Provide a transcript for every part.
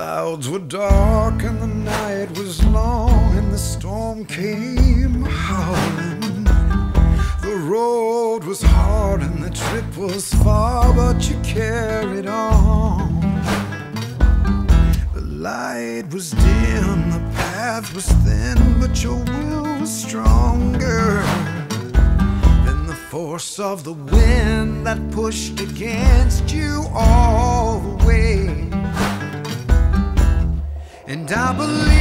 clouds were dark and the night was long and the storm came howling. The road was hard and the trip was far, but you carried on. The light was dim, the path was thin, but your will was stronger than the force of the wind that pushed against you all the way. And I believe,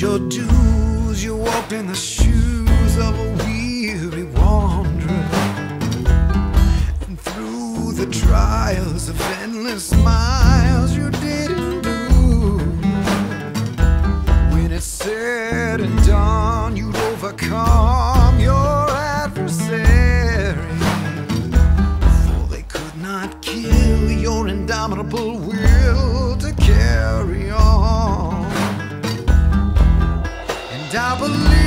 your dues, you walked in the shoes of a weary wanderer. And through the trials of endless miles, you didn't do. When it's said and done, you'd overcome your adversary. For they could not kill your indomitable will And